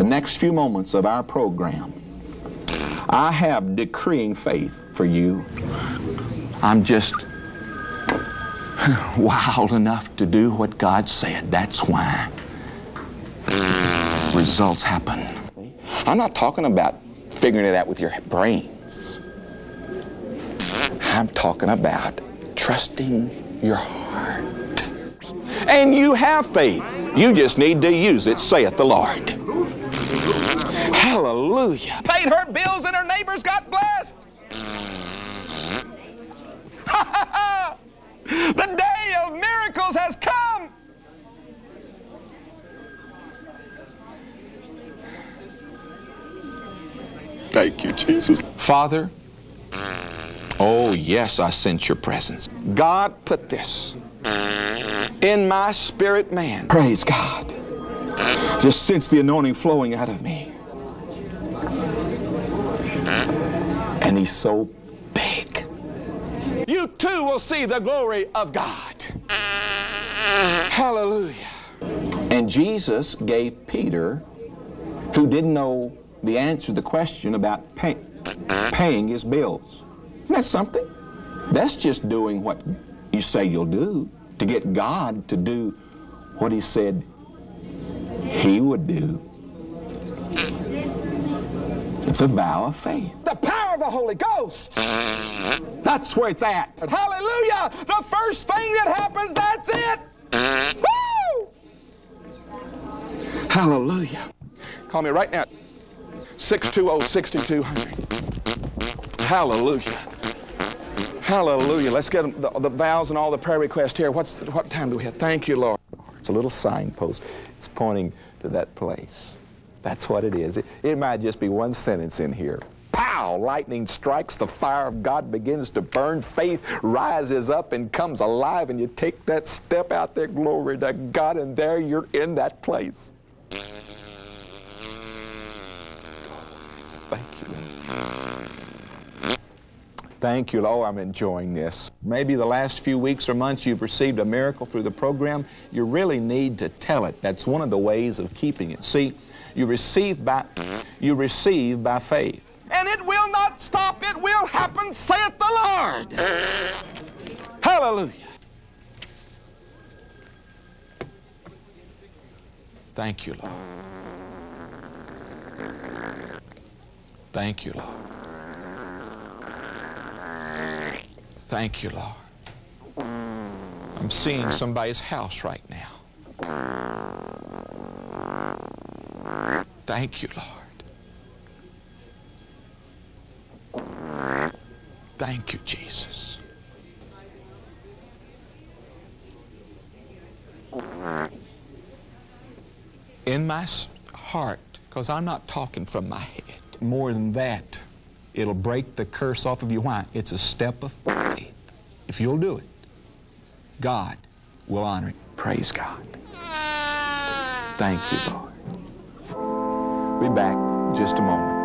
the next few moments of our program, I have decreeing faith for you. I'm just wild enough to do what God said. That's why results happen. I'm not talking about figuring it out with your brains. I'm talking about trusting your heart. And you have faith. You just need to use it, saith the Lord. Hallelujah. Paid her bills and her neighbors got blessed. the day of miracles has come. Thank you, Jesus. Father, oh yes, I sense your presence. God put this in my spirit man. Praise God. Just sense the anointing flowing out of me. And he's so big. You too will see the glory of God. Hallelujah. And Jesus gave Peter, who didn't know the answer to the question about pay, paying his bills. Isn't that something? That's just doing what you say you'll do to get God to do what he said he would do. It's a vow of faith. The power of the Holy Ghost. That's where it's at. Hallelujah! The first thing that happens, that's it. Woo! Hallelujah. Call me right now. 620-6200. Hallelujah. Hallelujah. Let's get the, the vows and all the prayer requests here. What's the, what time do we have? Thank you, Lord. It's a little signpost. It's pointing to that place. That's what it is. It, it might just be one sentence in here. Pow! Lightning strikes, the fire of God begins to burn, faith rises up and comes alive, and you take that step out there, glory to God, and there you're in that place. Thank you, Lord. Oh, I'm enjoying this. Maybe the last few weeks or months you've received a miracle through the program. You really need to tell it. That's one of the ways of keeping it. See, you receive by you receive by faith. And it will not stop. It will happen, saith the Lord. Hallelujah. Thank you, Lord. Thank you, Lord. Thank you, Lord. I'm seeing somebody's house right now. Thank you, Lord. Thank you, Jesus. In my heart, because I'm not talking from my head, more than that, It'll break the curse off of you. Why? It's a step of faith. If you'll do it, God will honor it. Praise God. Thank you, Lord. Be back just a moment.